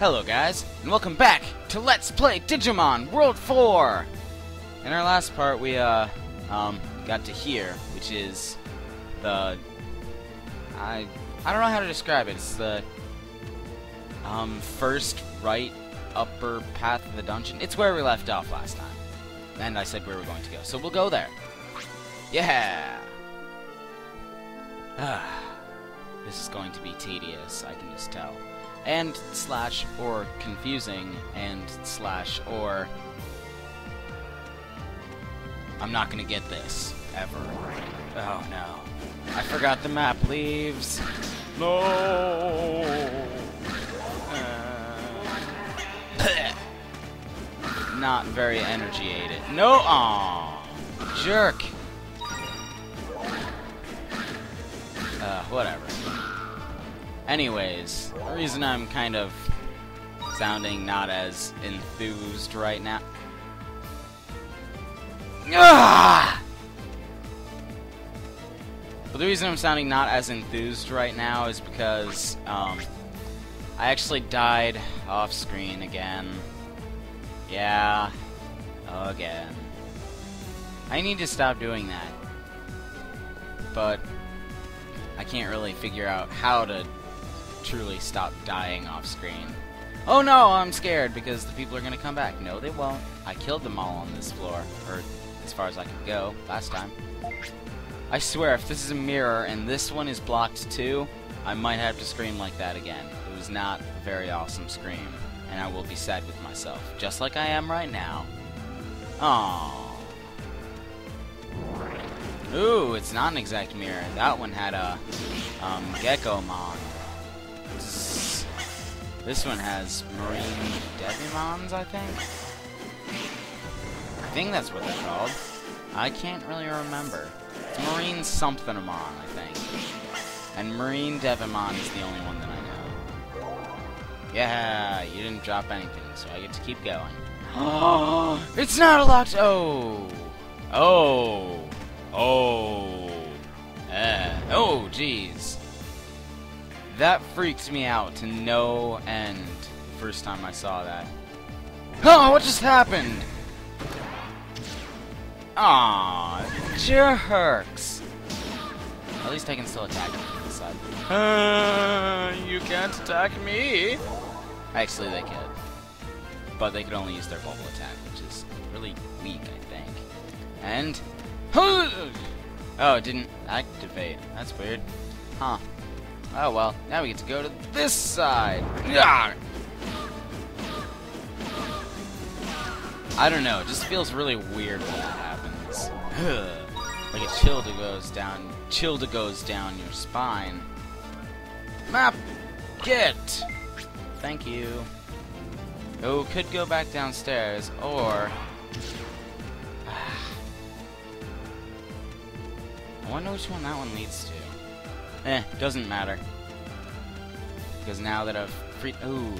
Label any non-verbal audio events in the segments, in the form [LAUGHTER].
Hello guys, and welcome back to Let's Play Digimon World 4! In our last part we uh um got to here, which is the I I don't know how to describe it. It's the um first right upper path of the dungeon. It's where we left off last time. And I said where we're going to go. So we'll go there. Yeah. Ah. [SIGHS] this is going to be tedious, I can just tell and slash or confusing and slash or I'm not gonna get this ever. Oh no. I forgot the map leaves. No. Uh, [COUGHS] not very energy aided. No. Aw. Jerk. Uh, whatever. Anyways, the reason I'm kind of sounding not as enthused right now. Ah! But the reason I'm sounding not as enthused right now is because um, I actually died off screen again. Yeah, again. I need to stop doing that. But I can't really figure out how to truly stop dying off screen. Oh no, I'm scared because the people are going to come back. No, they won't. I killed them all on this floor, or as far as I could go last time. I swear, if this is a mirror and this one is blocked too, I might have to scream like that again. It was not a very awesome scream, and I will be sad with myself, just like I am right now. Aww. Ooh, it's not an exact mirror. That one had a um, Gekomon. This one has Marine Devimons, I think? I think that's what they're called. I can't really remember. It's Marine something-amon, I think. And Marine Devimon is the only one that I know. Yeah, you didn't drop anything, so I get to keep going. Oh, [GASPS] it's not a locked. Oh, oh, oh, eh. oh, jeez. That freaked me out to no end first time I saw that. [LAUGHS] Oh, what just happened? Aw, jerks. At least I can still attack him from the side. Uh, [SIGHS] you can't attack me. Actually, they could. But they could only use their bubble attack, which is really weak, I think. And... [GASPS] Oh, it didn't activate. That's weird. Huh. Oh well, now we get to go to this side. I don't know, it just feels really weird when that happens. like a chill goes down chill goes down your spine. Map get Thank you. Oh, could go back downstairs, or [SIGHS] I wonder which one that one leads to. Eh, doesn't matter. Because now that I've free- Ooh.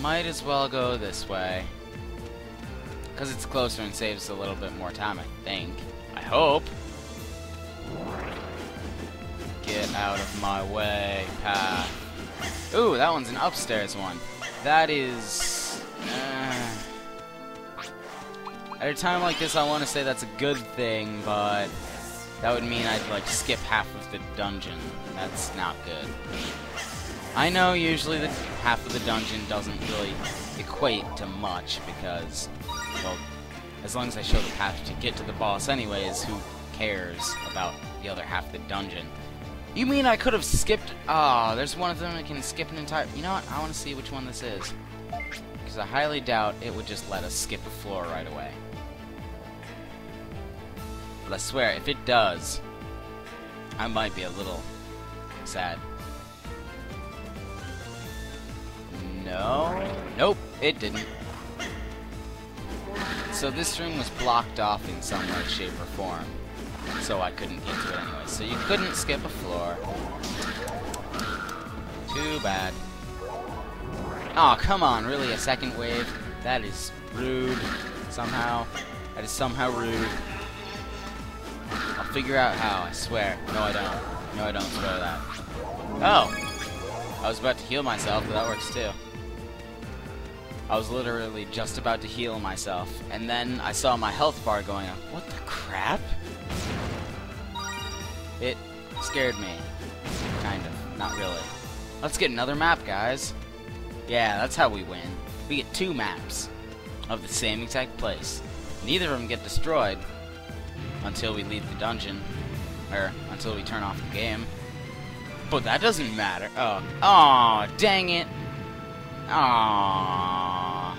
Might as well go this way. Because it's closer and saves a little bit more time, I think. I hope. Get out of my way, path. Ooh, that one's an upstairs one. That is... Uh, at a time like this, I want to say that's a good thing, but that would mean I'd like skip half of the dungeon. That's not good. I know usually the half of the dungeon doesn't really equate to much because, well, as long as I show the path to get to the boss anyways, who cares about the other half of the dungeon? You mean I could have skipped... Ah, oh, there's one of them that can skip an entire... You know what? I want to see which one this is. Because I highly doubt it would just let us skip a floor right away. But I swear, if it does, I might be a little sad. No. Nope, it didn't. So this room was blocked off in some way, shape, or form. So I couldn't get to it anyway. So you couldn't skip a floor. Too bad. oh, come on, really? A second wave? That is rude. Somehow. That is somehow rude figure out how, I swear. No, I don't. No, I don't swear that. Oh! I was about to heal myself, but that works too. I was literally just about to heal myself, and then I saw my health bar going up. What the crap? It scared me. Kind of. Not really. Let's get another map, guys. Yeah, that's how we win. We get two maps of the same exact place. Neither of them get destroyed until we leave the dungeon, or until we turn off the game. But that doesn't matter. Oh, oh, dang it. Aww.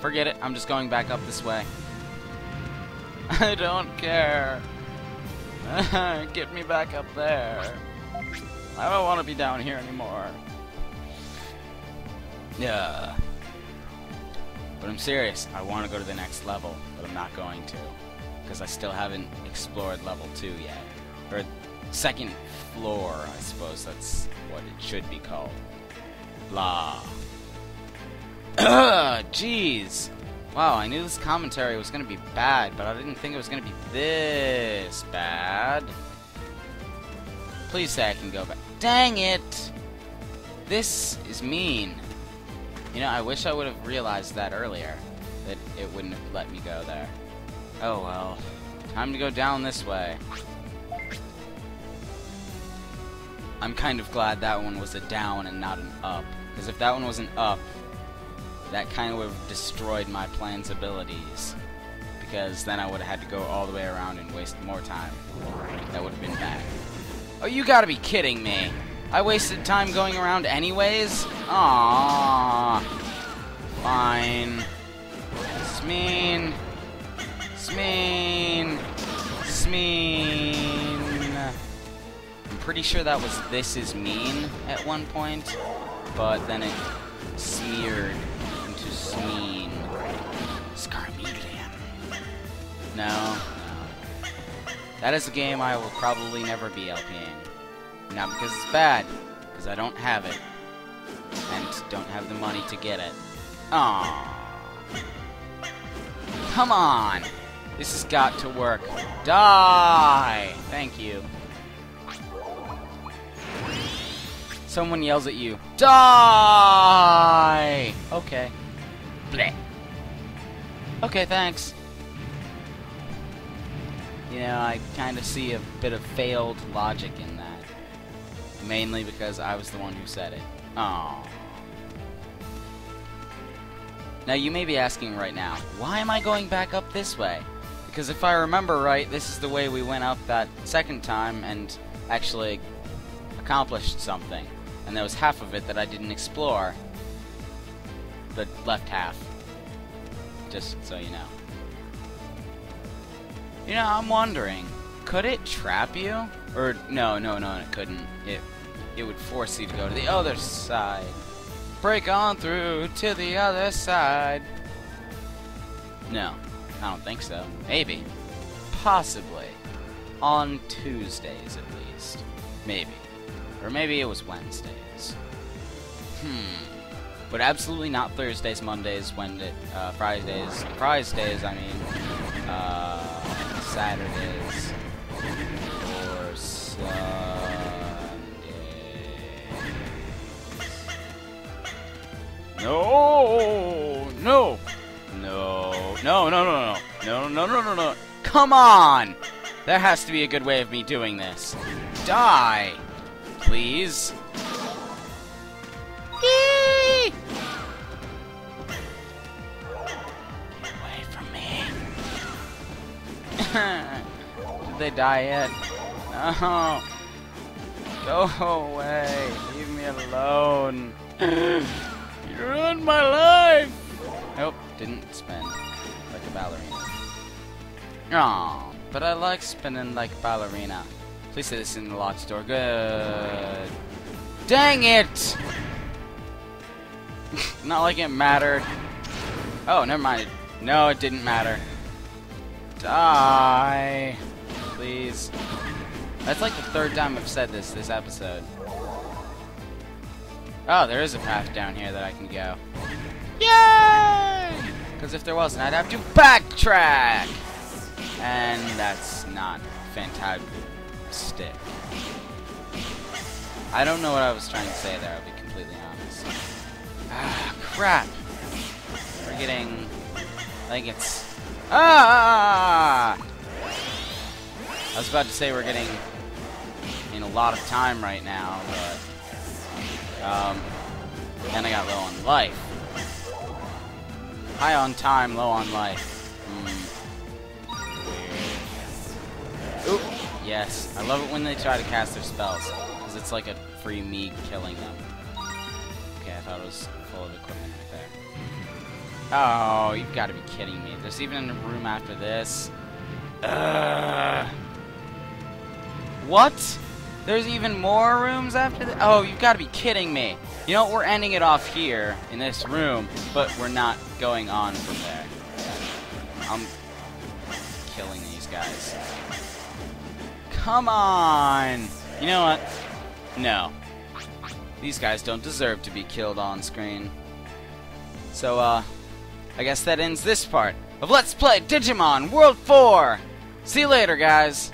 Forget it. I'm just going back up this way. [LAUGHS] I don't care. [LAUGHS] Get me back up there. I don't want to be down here anymore. Yeah. But I'm serious. I want to go to the next level, but I'm not going to. Because I still haven't explored level 2 yet. Or second floor, I suppose that's what it should be called. Blah. [CLEARS THROAT] Jeez. Wow, I knew this commentary was going to be bad, but I didn't think it was going to be this bad. Please say I can go back. Dang it! This is mean. You know, I wish I would have realized that earlier. That it wouldn't have let me go there. Oh well. Time to go down this way. I'm kind of glad that one was a down and not an up. Because if that one was an up, that kind of would have destroyed my plan's abilities. Because then I would have had to go all the way around and waste more time. That would have been bad. Oh, you gotta be kidding me. I wasted time going around anyways? Aww. Fine. It's mean. It's mean. I'm pretty sure that was This Is Mean at one point, but then it smeared into Smeen. No, no. That is a game I will probably never be LPing. Not because it's bad, because I don't have it. And don't have the money to get it. Aww. Come on! This has got to work. Die! Thank you. Someone yells at you. Die! Okay. Bleh. Okay, thanks. You know, I kind of see a bit of failed logic in that. Mainly because I was the one who said it. Aww. Now you may be asking right now, why am I going back up this way? Because if I remember right, this is the way we went up that second time and actually accomplished something. And there was half of it that I didn't explore. The left half. Just so you know. You know, I'm wondering, could it trap you? Or no, no, no, it couldn't. It it would force you to go to the other side. Break on through to the other side. No, I don't think so. Maybe. Possibly. On Tuesdays, at least. Maybe. Or maybe it was Wednesdays. Hmm. But absolutely not Thursdays, Mondays, Wednesdays, uh, Fridays. Fridays, I mean. Uh, Saturdays. Or No, no, no, no, no, no. Come on! There has to be a good way of me doing this. Die, please. Yee! Get away from me. [LAUGHS] Did they die yet? No. Go away. Leave me alone. You ruined my life! Nope, didn't spend like a ballerina. Aw, but I like spinning like ballerina. Please say this in the lock store. Good. Dang it! [LAUGHS] Not like it mattered. Oh, never mind. No, it didn't matter. Die. Please. That's like the third time I've said this this episode. Oh, there is a path down here that I can go. Yay! Because if there wasn't, I'd have to backtrack! And that's not fantastic. I don't know what I was trying to say there, I'll be completely honest. Ah, crap. We're getting... Like it's... Ah! I was about to say we're getting in a lot of time right now, but... Um... Then I got low on life. High on time, low on life. Oop. Yes. I love it when they try to cast their spells. Because it's like a free me killing them. Okay, I thought it was full of equipment right there. Oh, you've got to be kidding me. There's even a room after this. What? There's even more rooms after this? Oh, you've got to be kidding me. You know, what we're ending it off here in this room, but we're not going on from there. I'm killing these guys. Come on! You know what? No. These guys don't deserve to be killed on screen. So, uh, I guess that ends this part of Let's Play Digimon World 4! See you later, guys!